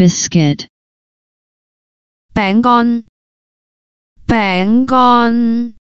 biscuit, 餅乾餅乾